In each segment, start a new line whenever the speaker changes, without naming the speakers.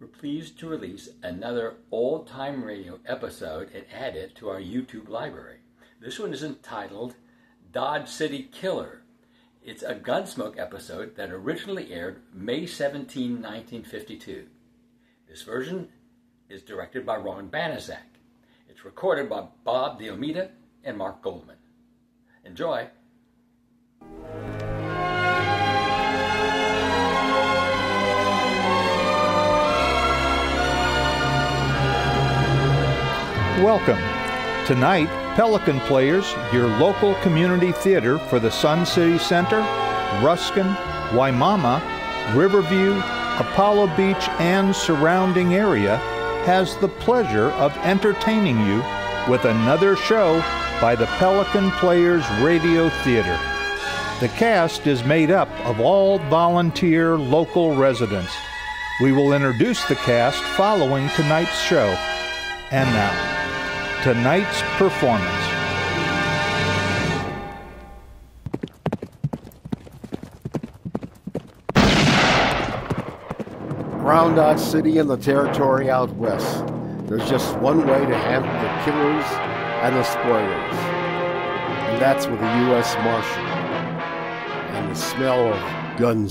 we're pleased to release another old time radio episode and add it to our YouTube library. This one is entitled Dodge City Killer. It's a Gunsmoke episode that originally aired May 17, 1952. This version is directed by Ron Banaszak. It's recorded by Bob Diomita and Mark Goldman. Enjoy!
Welcome. Tonight, Pelican Players, your local community theater for the Sun City Center, Ruskin, Wimauma, Riverview, Apollo Beach, and surrounding area, has the pleasure of entertaining you with another show by the Pelican Players Radio Theater. The cast is made up of all volunteer local residents. We will introduce the cast following tonight's show. And now, tonight's performance.
Ground Dodge City and the territory out west. There's just one way to handle the killers and the spoilers. And that's with a U.S. Marshal and the smell of gun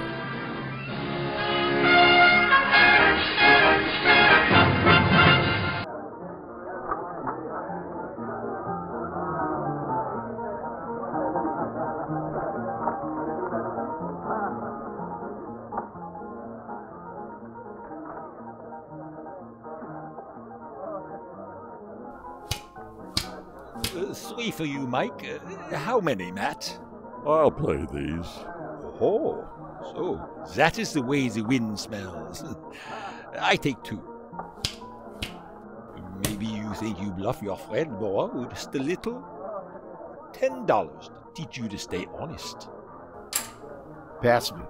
Mike. Uh, how many, Matt?
I'll play these.
Oh, so that is the way the wind smells. I take two. Maybe you think you bluff your friend Moreau just a little? Ten dollars to teach you to stay honest.
Pass me.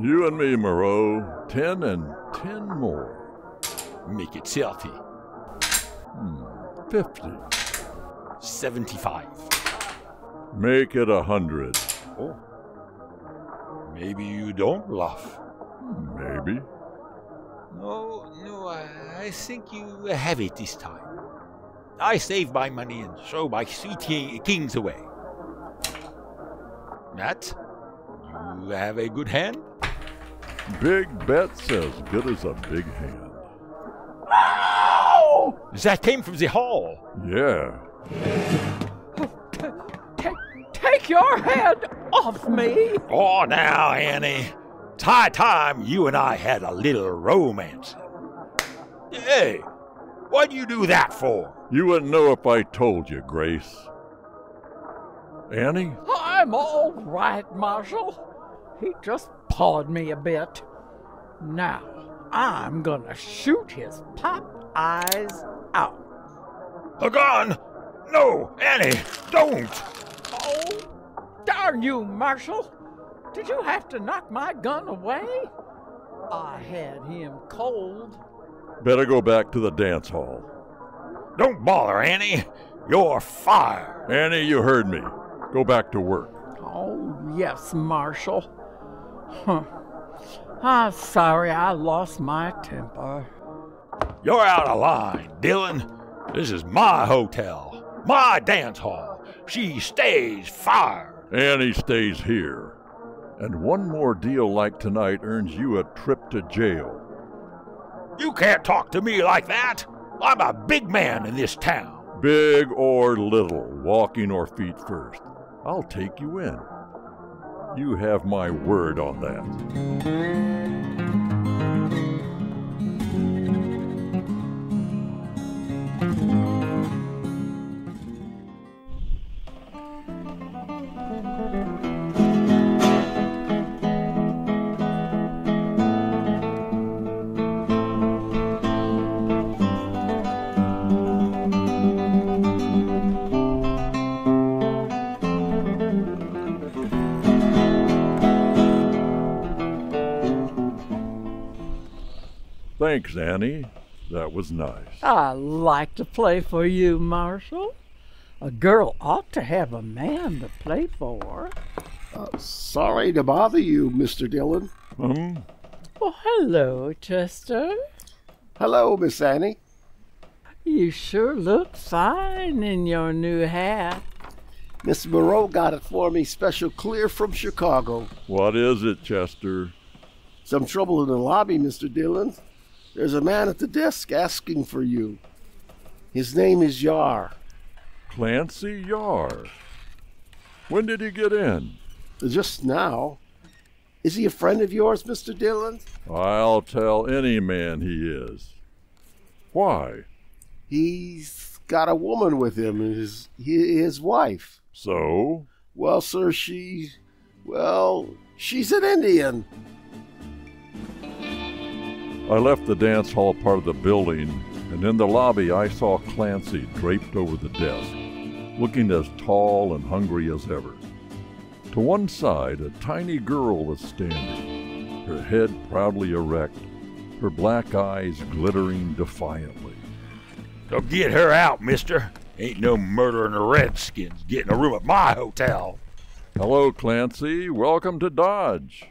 You and me, Moreau. Ten and ten more.
Make it thirty.
Hmm. Fifty.
Seventy-five.
Make it a hundred.
Oh. Maybe you don't bluff.
Hmm, maybe.
No, no, I, I think you have it this time. I save my money and throw my sweet kings away. Matt, you have a good hand?
Big bet's as good as a big hand.
That came from the hall.
Yeah.
Take, take your hand off me.
Oh, now, Annie. It's high time you and I had a little romance. Hey, what'd you do that for?
You wouldn't know if I told you, Grace. Annie?
I'm all right, Marshal. He just pawed me a bit. Now, I'm gonna shoot his pop eyes out.
A gun? No, Annie, don't.
Oh, darn you, Marshal. Did you have to knock my gun away? I had him cold.
Better go back to the dance hall.
Don't bother, Annie. You're fired.
Annie, you heard me. Go back to work.
Oh, yes, Marshal. Huh. I'm sorry I lost my temper.
You're out of line, Dillon. This is my hotel, my dance hall. She stays fired.
Annie stays here. And one more deal like tonight earns you a trip to jail.
You can't talk to me like that. I'm a big man in this town.
Big or little, walking or feet first. I'll take you in. You have my word on that. Thanks, Annie. That was nice.
I like to play for you, Marshall. A girl ought to have a man to play for.
Uh, sorry to bother you, Mr. Dillon.
Hmm?
Well, hello, Chester.
Hello, Miss Annie.
You sure look fine in your new hat.
Miss Moreau got it for me special clear from Chicago.
What is it, Chester?
Some trouble in the lobby, Mr. Dillon. There's a man at the desk asking for you. His name is Yar.
Clancy Yar. When did he get in?
Just now. Is he a friend of yours, Mr. Dillon?
I'll tell any man he is. Why?
He's got a woman with him, his, his wife.
So?
Well, sir, she. Well, she's an Indian.
I left the dance hall part of the building, and in the lobby I saw Clancy draped over the desk, looking as tall and hungry as ever. To one side, a tiny girl was standing, her head proudly erect, her black eyes glittering defiantly.
So get her out, mister. Ain't no murdering the Redskins getting a room at my hotel.
Hello, Clancy. Welcome to Dodge.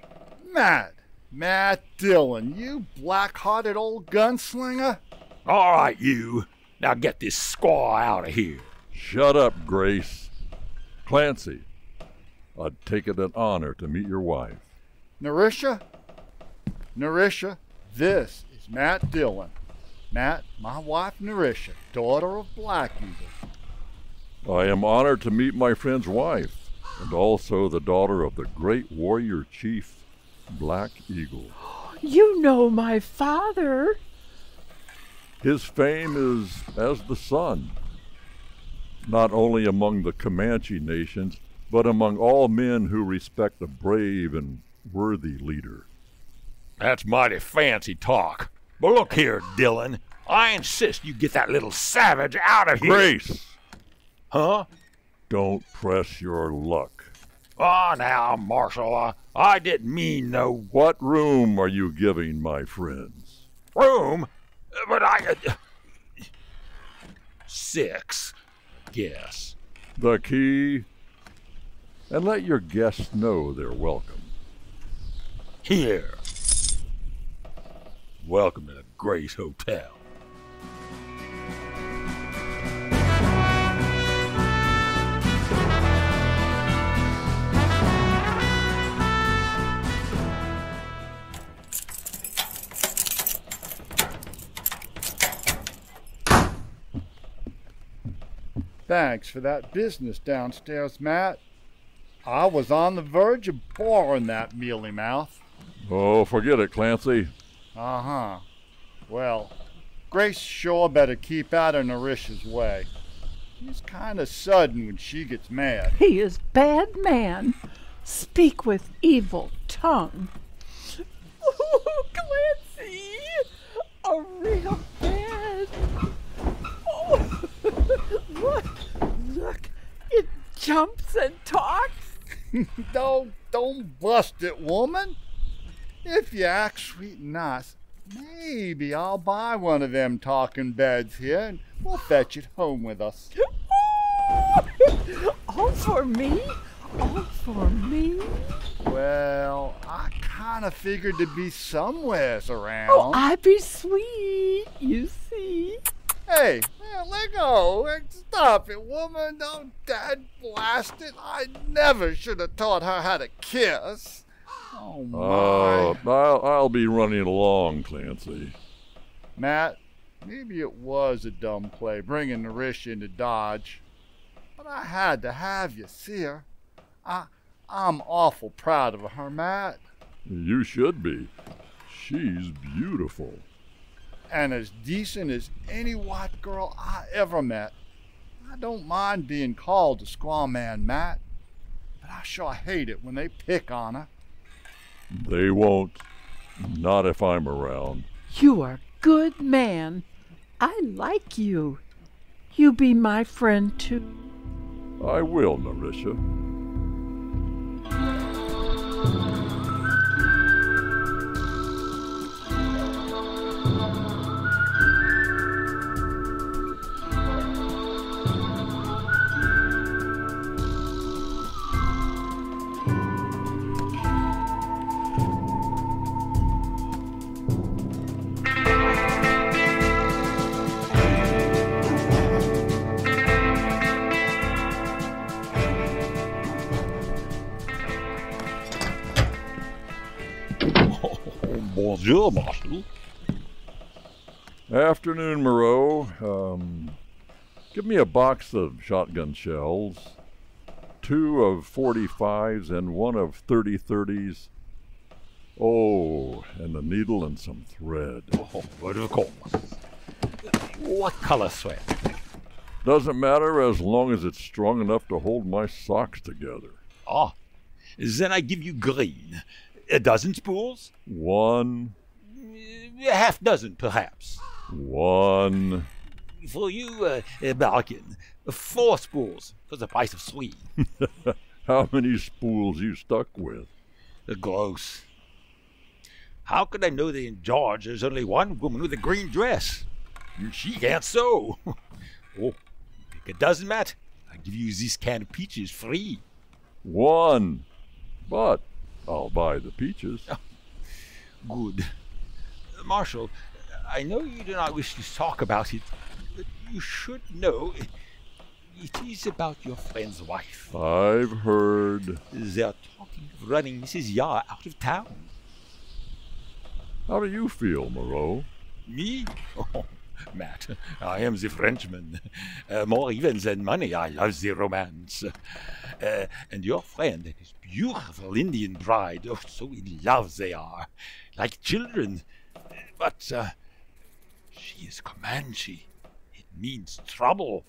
Matt, Matt Dillon, you black-hearted old gunslinger.
All right, you. Now get this squaw out of here.
Shut up, Grace. Clancy, I'd take it an honor to meet your wife.
Narisha? Narisha, this is Matt Dillon. Matt, my wife Narisha, daughter of Black Eagle.
I am honored to meet my friend's wife, and also the daughter of the great warrior chief, Black Eagle.
You know my father.
His fame is as the sun, not only among the Comanche nations, but among all men who respect a brave and worthy leader.
That's mighty fancy talk. But look here, Dillon. I insist you get that little savage out of here.
Grace,
Huh?
don't press your luck.
Ah, now, Marshal, uh, I didn't mean no
What room are you giving my friends?
room, but I. Uh, six, guess.
The key? And let your guests know they're welcome.
Here. Welcome to the Grace Hotel.
Thanks for that business downstairs, Matt. I was on the verge of boring that mealy mouth.
Oh, forget it, Clancy.
Uh huh. Well, Grace sure better keep out of Narisha's way. She's kind of sudden when she gets mad.
He is bad man. Speak with evil tongue. Oh, Clancy! A real bad. Oh, look, look. It jumps and talks.
don't, don't bust it, woman. If you act sweet and nice, maybe I'll buy one of them talking beds here and we'll fetch it home with us.
All for me? All for me?
Well, I kind of figured to be somewheres oh, around.
Oh, I be sweet, you see.
Hey, man, let go. Stop it, woman. Don't dad blast it. I never should have taught her how to kiss. Oh, uh, my.
Oh, I'll, I'll be running along, Clancy.
Matt, maybe it was a dumb play bringing Narisha into Dodge. But I had to have you see her. I, I'm awful proud of her, Matt.
You should be. She's beautiful.
And as decent as any white girl I ever met. I don't mind being called a squaw man, Matt. But I sure hate it when they pick on her.
They won't. Not if I'm around.
You are good man. I like you. You be my friend too.
I will, Narisha.
Bonjour, Marshal.
Afternoon, Moreau. Um, give me a box of shotgun shells, two of 45s and one of 30 30s. Oh, and a needle and some thread.
Oh, word of course. What color thread?
Doesn't matter as long as it's strong enough to hold my socks together.
Ah, then I give you green. A dozen spools?
One,
A half dozen, perhaps.
one.
For you, uh, a bargain. Four spools for the price of three.
How many spools you stuck with?
Uh, Gross. How could I know that in George there's only one woman with a green dress? She can't sew. oh, pick a dozen, Matt. I give you this can of peaches free.
One. But I'll buy the peaches.
Good. Uh, Marshal, I know you do not wish to talk about it, but you should know it is about your friend's wife.
I've heard.
They're talking of running Mrs. Yar out of town.
How do you feel, Moreau?
Me? Oh, Matt, I am the Frenchman. Uh, more even than money, I love the romance. Uh, and your friend and his beautiful Indian bride, oh, so in love they are, like children. But uh, she is Comanche. It means trouble.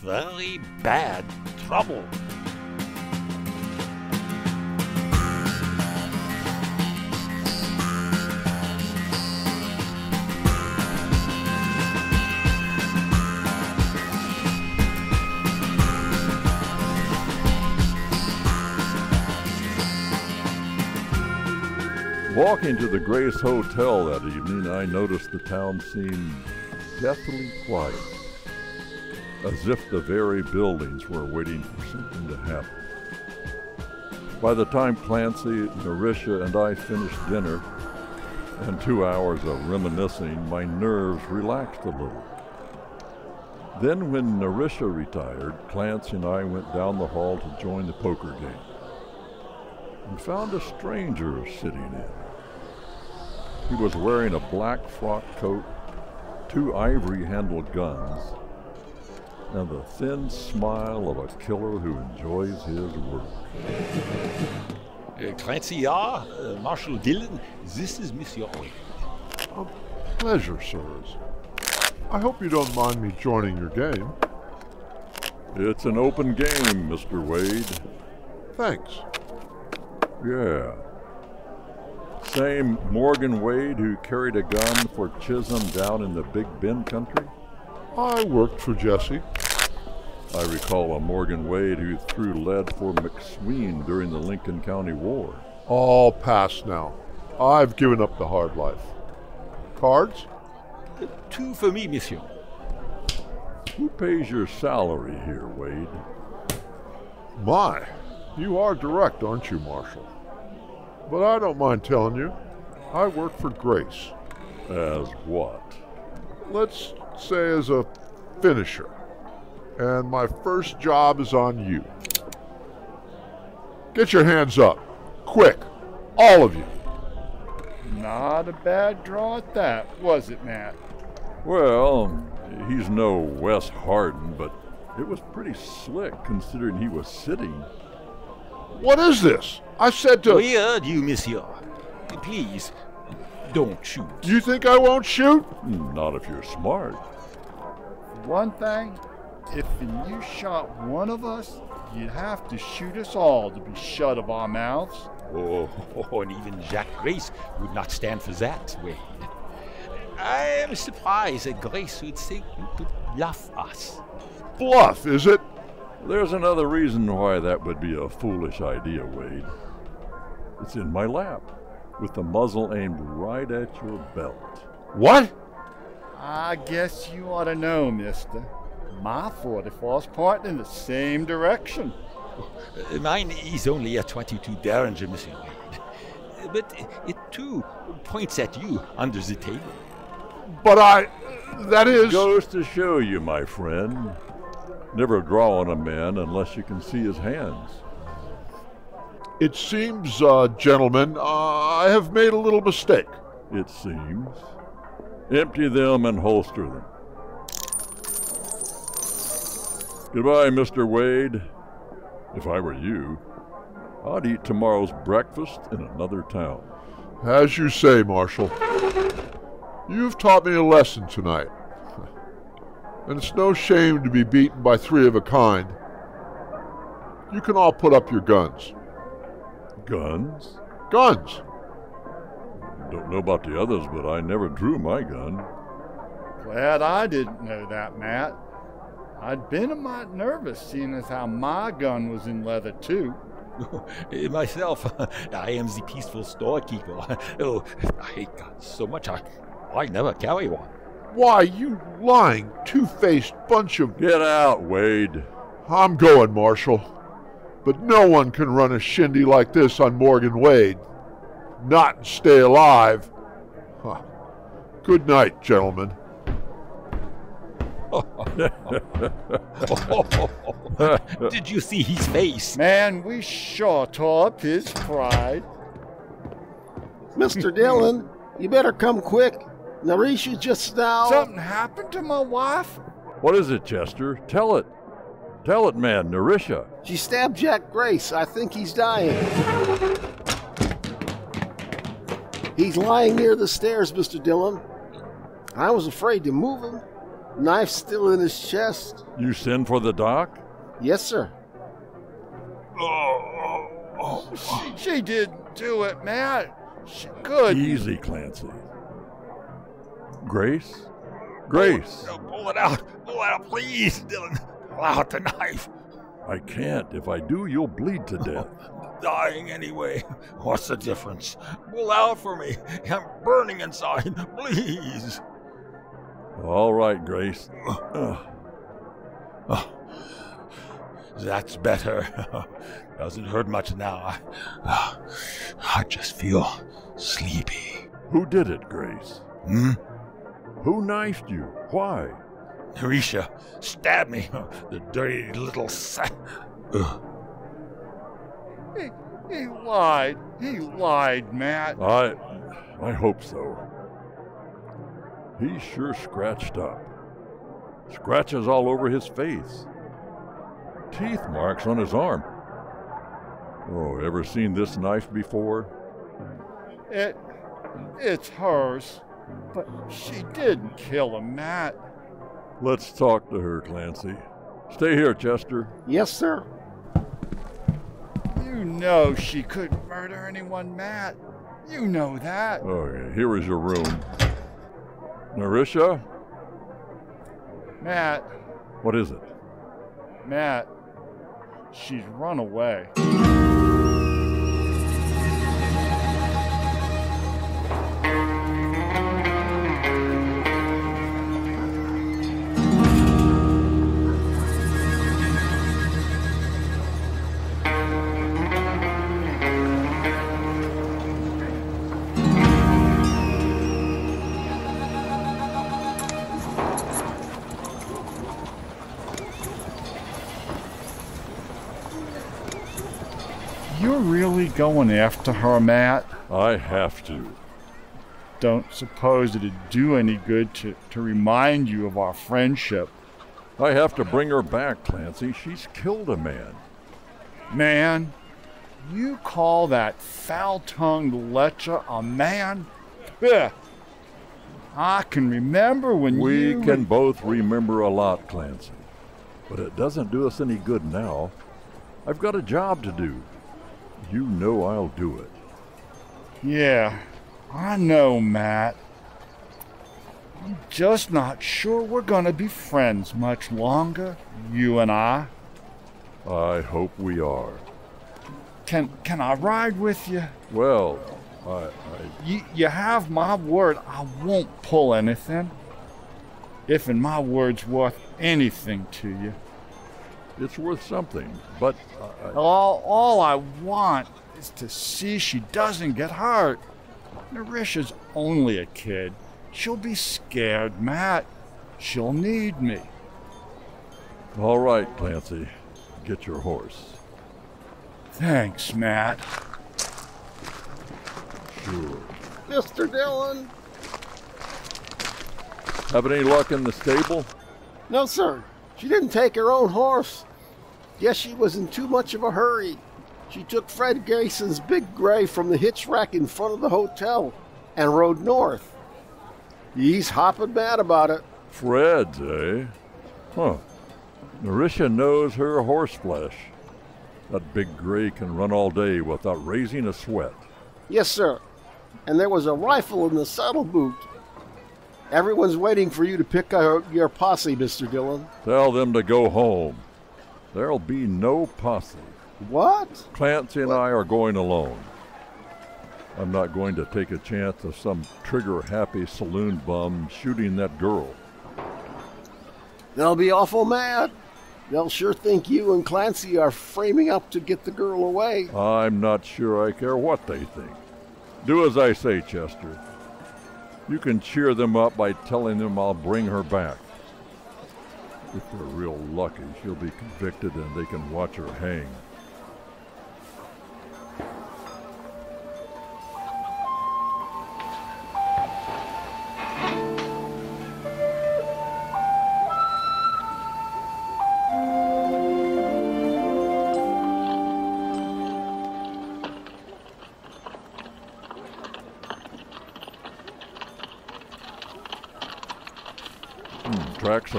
Very bad trouble.
Walking to the Grace Hotel that evening, I noticed the town seemed deathly quiet, as if the very buildings were waiting for something to happen. By the time Clancy, Narisha, and I finished dinner, and two hours of reminiscing, my nerves relaxed a little. Then, when Narisha retired, Clancy and I went down the hall to join the poker game and found a stranger sitting in. He was wearing a black frock coat, two ivory handled guns, and the thin smile of a killer who enjoys his work.
Uh, Clancy Yar, uh, Marshal Dillon, this is Monsieur Wade.
Pleasure, sirs. I hope you don't mind me joining your game.
It's an open game, Mr. Wade.
Thanks.
Yeah. Same Morgan Wade who carried a gun for Chisholm down in the Big Bend country?
I worked for Jesse.
I recall a Morgan Wade who threw lead for McSween during the Lincoln County War.
All past now. I've given up the hard life. Cards?
Two for me, Monsieur.
Who pays your salary here, Wade?
My, you are direct, aren't you, Marshal? But I don't mind telling you, I work for Grace.
As what?
Let's say as a finisher. And my first job is on you. Get your hands up. Quick. All of you.
Not a bad draw at that, was it, Matt?
Well, he's no Wes Hardin, but it was pretty slick considering he was sitting.
What is this? I said to.
We heard you, Monsieur. Please, don't shoot.
Do you think I won't shoot?
Not if you're smart.
One thing, if you shot one of us, you'd have to shoot us all to be shut of our mouths.
Oh, oh and even Jacques Grace would not stand for that, Wade. I am surprised that Grace would think you could bluff us.
Bluff, is it?
There's another reason why that would be a foolish idea, Wade. It's in my lap, with the muzzle aimed right at your belt.
What?
I guess you ought to know, mister. My 44's pointing in the same direction.
Mine is only a 22 Derringer, Mr. Wade. But it too points at you under the table.
But I. That is.
Goes to show you, my friend. Never draw on a man unless you can see his hands.
It seems, uh, gentlemen, uh, I have made a little mistake.
it seems. Empty them and holster them. Goodbye, Mr. Wade. If I were you, I'd eat tomorrow's breakfast in another town.
As you say, Marshal. You've taught me a lesson tonight. And it's no shame to be beaten by three of a kind. You can all put up your guns.
Guns?
Guns!
Don't know about the others, but I never drew my gun.
Glad I didn't know that, Matt. I'd been a mite nervous seeing as how my gun was in leather too.
Eh, myself, I am the peaceful storekeeper. Oh, I hate guns so much I, I never carry one.
Why, you lying, two faced bunch of.
Get out, Wade.
I'm going, Marshal. But no one can run a shindy like this on Morgan Wade. Not and stay alive. Huh. Good night, gentlemen.
Did you see his face?
Man, we sure tore up his pride.
Mr. Dillon, you better come quick. Narisha just now.
Something happened to my wife?
What is it, Chester? Tell it. Tell it, man, Narisha.
She stabbed Jack Grace. I think he's dying. He's lying near the stairs, Mr. Dillon. I was afraid to move him. Knife still in his chest.
You send for the doc?
Yes, sir.
Oh, oh, She, she didn't do it, Matt. She could.
Easy, Clancy. Grace? Grace!
No, pull it out. Pull it out, please, Dillon. Pull out the knife.
I can't. If I do, you'll bleed to death.
Dying anyway. What's the difference? Pull out for me. I'm burning inside. Please.
All right, Grace.
Oh, that's better. Doesn't hurt much now. I, I just feel sleepy.
Who did it, Grace?
Hmm?
Who knifed you? Why?
Narisha stabbed me. The dirty little sa- Ugh.
He, he lied. He lied, Matt.
I I hope so. He's sure scratched up. Scratches all over his face. Teeth marks on his arm. Oh, ever seen this knife before?
It, it's hers. But she didn't kill him, Matt.
Let's talk to her, Clancy. Stay here, Chester.
Yes, sir.
You know she couldn't murder anyone, Matt. You know that.
Okay, here is your room. Narisha?
Matt,
What is it?
Matt, she's run away. Going after her, Matt?
I have to.
Don't suppose it'd do any good to, to remind you of our friendship.
I have to bring her back, Clancy. She's killed a man.
Man, you call that foul-tongued lecher a man? Ugh. I can remember when
We
you...
can both remember a lot, Clancy. But it doesn't do us any good now. I've got a job to do. You know I'll do it.
Yeah, I know, Matt. I'm just not sure we're gonna be friends much longer, you and I.
I hope we are.
Can can I ride with you?
Well, I, I
You, you have my word I won't pull anything. If in my word's worth anything to you.
It's worth something. But I, I-
All, all I want is to see she doesn't get hurt. Narisha's only a kid. She'll be scared, Matt. She'll need me.
all right, Clancy. Get your horse.
Thanks, Matt.
Sure.
Mr. Dillon.
Have any luck in the stable?
No, sir. She didn't take her own horse. Guess she was in too much of a hurry. She took Fred Grayson's big gray from the hitch rack in front of the hotel and rode north. He's hopping mad about it.
Fred's, eh? Huh. Narisha knows her horseflesh. That big gray can run all day without raising a sweat.
Yes, sir. And there was a rifle in the saddle boot. Everyone's waiting for you to pick out your posse, Mr. Dillon.
Tell them to go home. There'll be no posse.
What?
Clancy and I are going alone. I'm not going to take a chance of some trigger happy saloon bum shooting that girl.
They'll be awful mad. They'll sure think you and Clancy are framing up to get the girl away.
I'm not sure I care what they think. Do as I say, Chester. You can cheer them up by telling them I'll bring her back. If they're real lucky, she'll be convicted and they can watch her hang.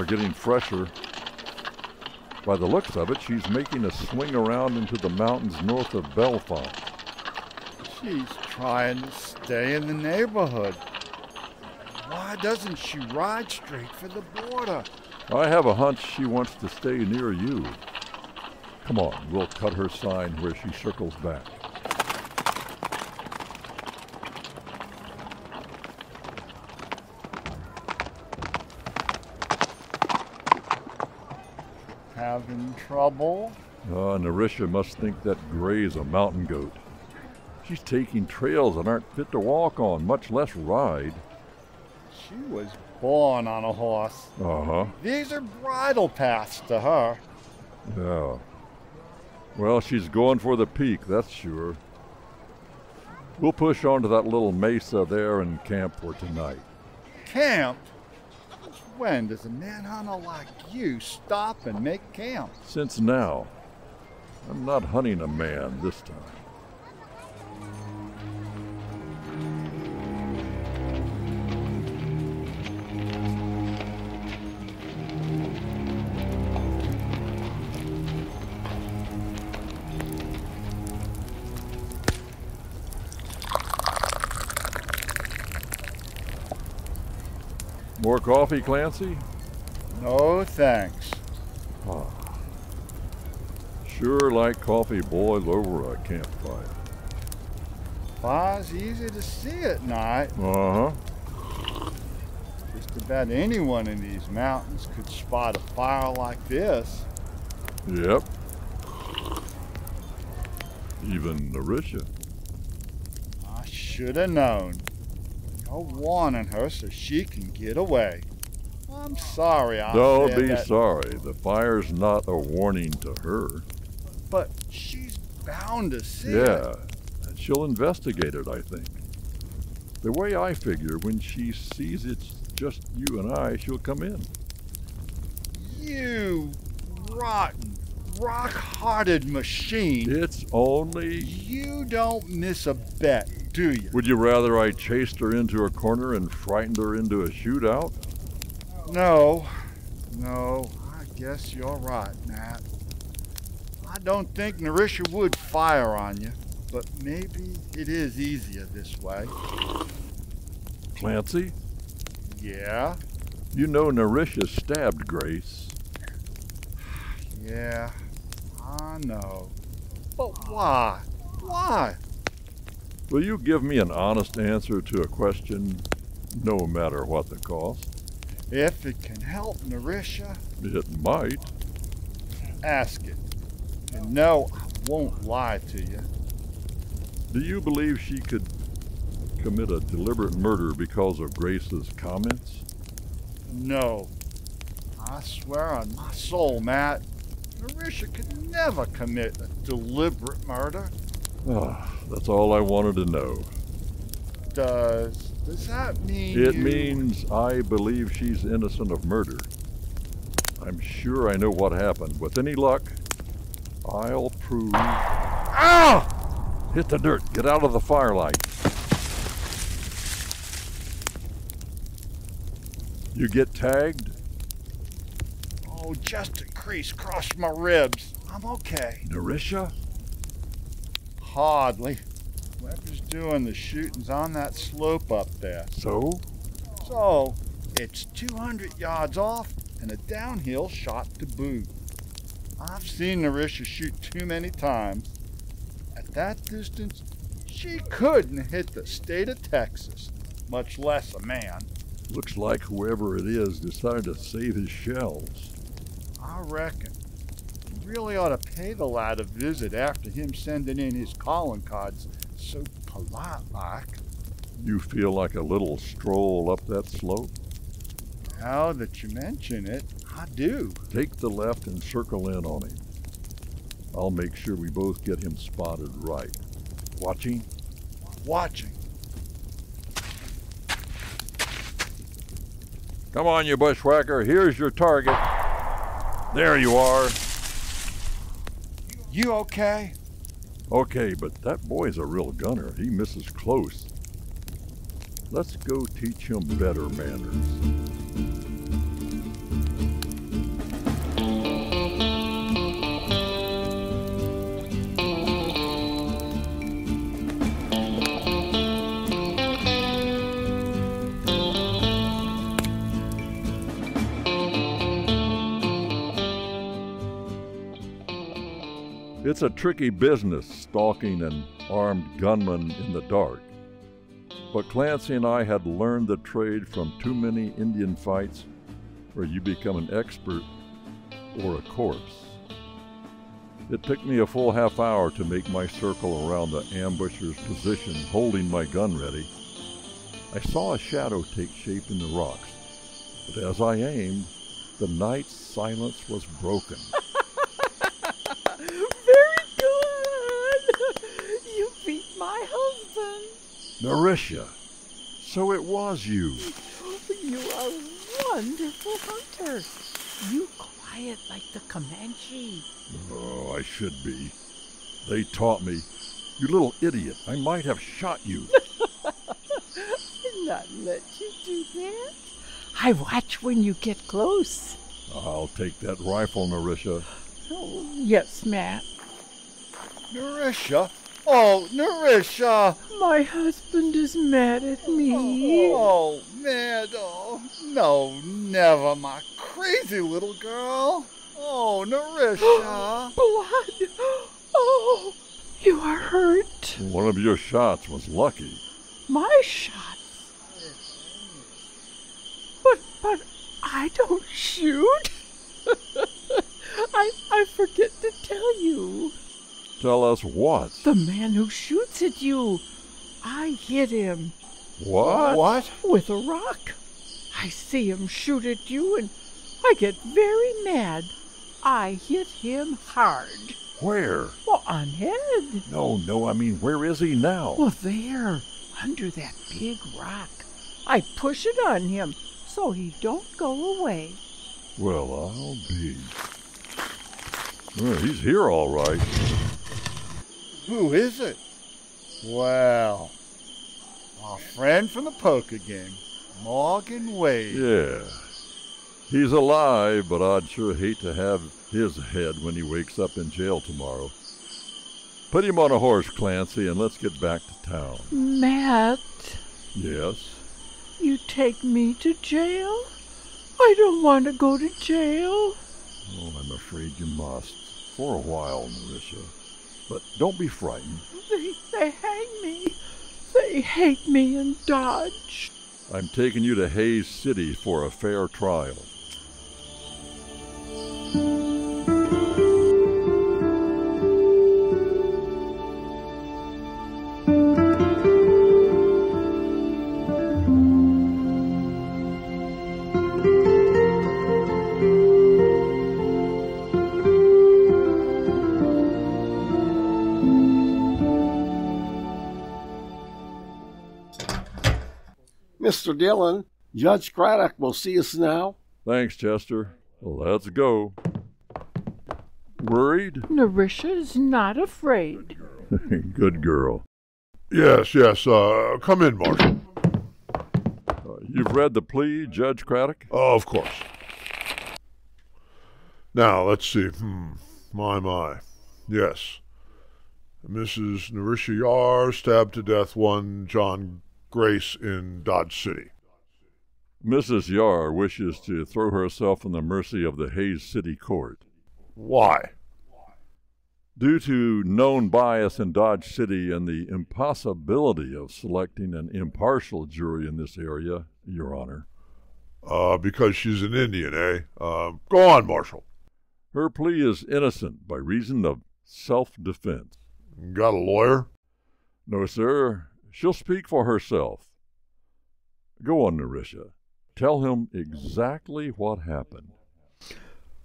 Are getting fresher. By the looks of it, she's making a swing around into the mountains north of Belfont.
She's trying to stay in the neighborhood. Why doesn't she ride straight for the border?
I have a hunch she wants to stay near you. Come on, we'll cut her sign where she circles back.
Having trouble?
Ah, Narisha must think that Gray's a mountain goat. She's taking trails that aren't fit to walk on, much less ride.
She was born on a horse.
Uh huh.
These are bridle paths to her.
Yeah. Well, she's going for the peak, that's sure. We'll push on to that little mesa there and camp for tonight.
Camp? When does a manhunter like you stop and make camp?
Since now, I'm not hunting a man this time. More coffee, Clancy?
No thanks.
Sure like coffee boiled over a campfire.
Fire's easy to see at night.
Uh huh.
Just about anyone in these mountains could spot a fire like this.
Yep. Even Narisha.
I should have known. You're warning her so she can get away. I'm sorry I
Don't
said
be
that,
sorry. The fire's not a warning to her.
but she's bound to see
Yeah.
it.
And she'll investigate it, I think. The way I figure, when she sees it's just you and I, she'll come in.
You rotten, rock-hearted machine.
It's only.
You don't miss a bet, do you?
Would you rather I chased her into a corner and frightened her into a shootout?
No, no, I guess you're right, Nat. I don't think Narisha would fire on you, but maybe it is easier this way.
Clancy,
Yeah,
you know Narisha stabbed Grace.
yeah, I know. But why? Why?
Will you give me an honest answer to a question, no matter what the cost?
If it can help Narisha,
It might.
ask it. And no, I won't lie to you.
Do you believe she could commit a deliberate murder because of Grace's comments?
No. I swear on my soul, Matt, Narisha could never commit a deliberate murder.
Ah, that's all I wanted to know.
does. Does that mean
It
you-
means I believe she's innocent of murder. I'm sure I know what happened. With any luck, I'll prove.
Ow!
Hit the dirt. Get out of the firelight. You get tagged?
Oh, just a crease across my ribs. I'm okay.
Narisha?
Hardly. Whoever's doing the shooting's on that slope up there.
So?
So, it's 200 yards off and a downhill shot to boot. I've seen Narisha shoot too many times. At that distance, she couldn't hit the state of Texas, much less a man.
Looks like whoever it is decided to save his shells.
I reckon. Really ought to pay the lad a visit after him sending in his calling cards so polite like.
You feel like a little stroll up that slope?
Now that you mention it, I do.
Take the left and circle in on him. I'll make sure we both get him spotted right. Watching?
Watching.
Come on, you bushwhacker. Here's your target. There you are.
You okay?
Okay, but that boy's a real gunner. He misses close. Let's go teach him better manners. It's a tricky business stalking an armed gunman in the dark. But Clancy and I had learned the trade from too many Indian fights where you become an expert or a corpse. It took me a full half hour to make my circle around the ambusher's position, holding my gun ready. I saw a shadow take shape in the rocks, but as I aimed, the night's silence was broken.
Very good. You beat my
Narisha, so it was you.
You are a wonderful hunter. You quiet like the Comanche.
Oh, I should be. They taught me. You little idiot, I might have shot you.
I'd not let you do that. I watch when you get close.
I'll take that rifle, Narisha.
Oh, yes, Matt.
Narisha? Oh, Narisha!
My husband is mad at me.
Oh, man, oh, no, never, my crazy little girl. Oh, Narisha.
Blood! Oh, you are hurt.
One of your shots was lucky.
My shots. But, but I don't shoot. I, I forget to tell you.
Tell us what?
The man who shoots at you. I hit him
What?
What?
with a rock. I see him shoot at you and I get very mad. I hit him hard.
Where?
Well, on head.
No, no, I mean, where is he now?
Well, there, under that big rock. I push it on him so he don't go away.
Well, I'll be. Well, he's here all right.
Who is it? Well, our friend from the poker game, Morgan Wade.
Yeah. He's alive, but I'd sure hate to have his head when he wakes up in jail tomorrow. Put him on a horse, Clancy, and let's get back to town.
Matt,
Yes?
you take me to jail? I don't want to go to jail.
Oh, I'm afraid you must. For a while, Narisha. But don't be frightened.
They, they hang me. They hate me in Dodge.
I'm taking you to Hays City for a fair trial.
Mr. Dillon, Judge Craddock will see us now.
Thanks, Chester. Let's go. Worried?
Narisha is not afraid.
Good girl.
Yes, yes. Uh, come in, Marshal.
Uh, you've read the plea, Judge Craddock?
Uh, of course. Now, let's see. Hmm. My, my. Yes. Mrs. Narisha Yar stabbed to death one John Grace in Dodge City.
Mrs. Yar wishes to throw herself on the mercy of the Hays City Court.
Why?
Due to known bias in Dodge City and the impossibility of selecting an impartial jury in this area, Your Honor.
Uh, because she's an Indian, eh? Uh, go on, Marshal.
Her plea is innocent by reason of self defense.
Got a lawyer?
No, sir. She'll speak for herself. Go on, Narisha. Tell him exactly what happened.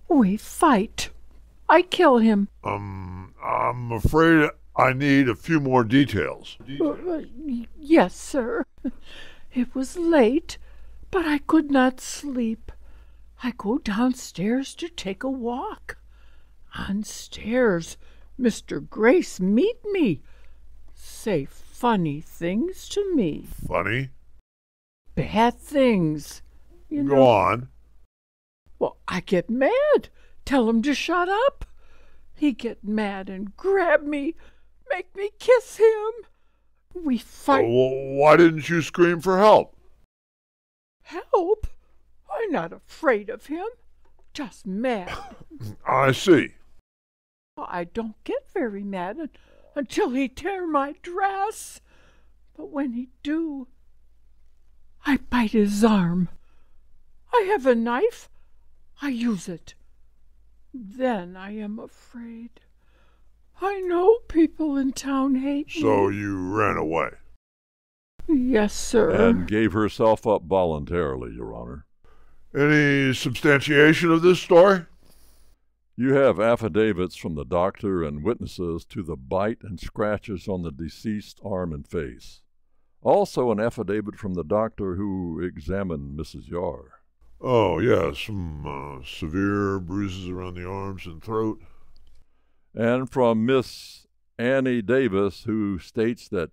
We fight. I kill him.
Um, I'm afraid I need a few more details.
Uh, uh, yes, sir. It was late, but I could not sleep. I go downstairs to take a walk. On stairs, Mr. Grace meet me, say funny things to me.
Funny?
Bad things. You
Go
know.
on.
Well, I get mad. Tell him to shut up. He get mad and grab me, make me kiss him. We fight.
wh- why didn't you scream for help?
Help? I'm not afraid of him. Just mad.
I see.
I don't get very mad until he tear my dress. But when he do, I bite his arm. I have a knife. I use it. Then I am afraid. I know people in town hate
So
me.
you ran away.
Yes, sir.
And gave herself up voluntarily, Your Honor.
Any substantiation of this story?
You have affidavits from the doctor and witnesses to the bite and scratches on the deceased arm and face. Also, an affidavit from the doctor who examined Mrs. Yar.
Oh, yes. Some uh, severe bruises around the arms and throat.
And from Miss Annie Davis, who states that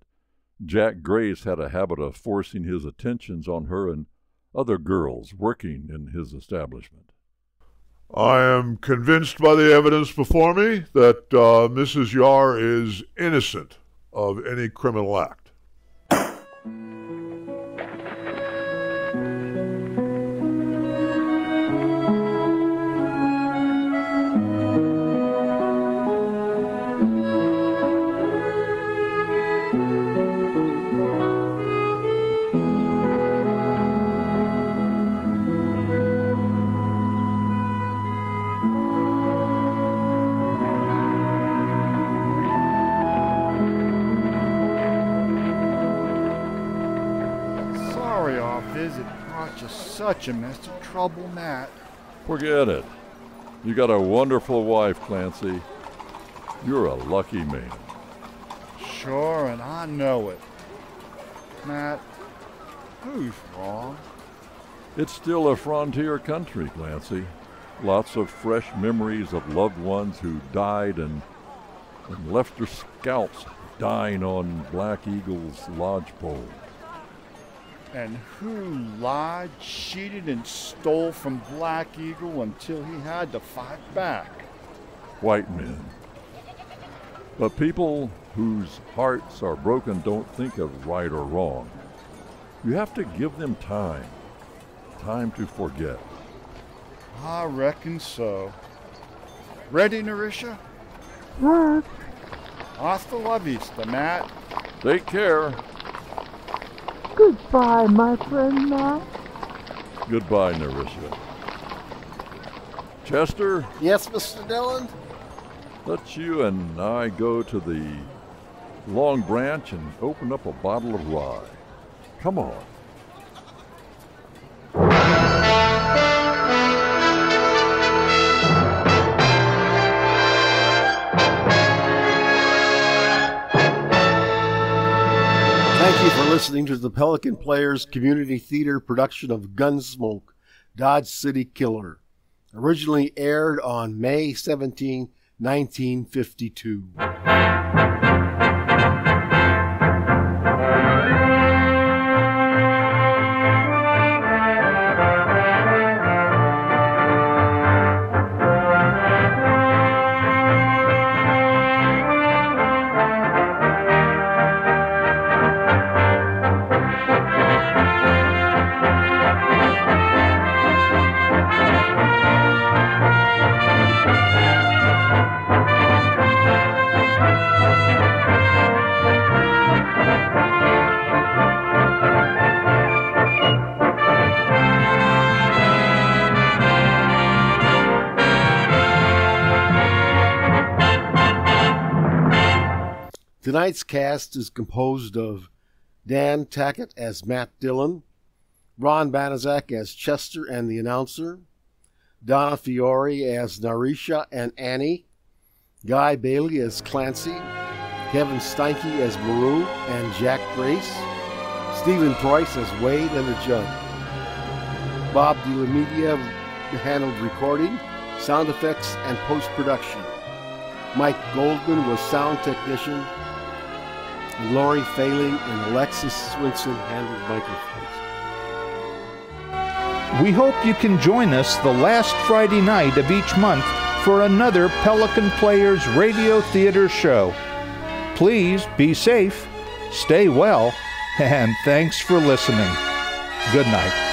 Jack Grace had a habit of forcing his attentions on her and other girls working in his establishment.
I am convinced by the evidence before me that uh, Mrs. Yar is innocent of any criminal act.
You such a mess of trouble, Matt.
Forget it. You got a wonderful wife, Clancy. You're a lucky man.
Sure, and I know it. Matt, who's wrong?
It's still a frontier country, Clancy. Lots of fresh memories of loved ones who died and, and left their scalps dying on Black Eagle's lodgepole.
And who lied, cheated, and stole from Black Eagle until he had to fight back?
White men. But people whose hearts are broken don't think of right or wrong. You have to give them time. Time to forget.
I reckon so. Ready, Narisha?
Work.
Hasta la vista, Matt.
Take care.
Goodbye, my friend Matt.
Goodbye, Narisha. Chester,
Yes, Mr. Dillon?
let's you and I go to the Long Branch and open up a bottle of rye. Come on.
Listening to the Pelican Players Community Theater production of Gunsmoke, Dodge City Killer. Originally aired on May 17, 1952. Tonight's cast is composed of Dan Tackitt as Matt Dillon, Ron Banaszak as Chester and the announcer, Donna Fiore as Narisha and Annie, Guy Bailey as Clancy, Kevin Steinke as Moreau and Jack Grace, Stephen Preuss as Wade and the Judge. Bob DeLamedia handled recording, sound effects, and post production. Mike Goldman was sound technician. Lori Failing and Alexis Swinson handled microphones.
We hope you can join us the last Friday night of each month for another Pelican Players Radio Theater show. Please be safe, stay well, and thanks for listening. Good night.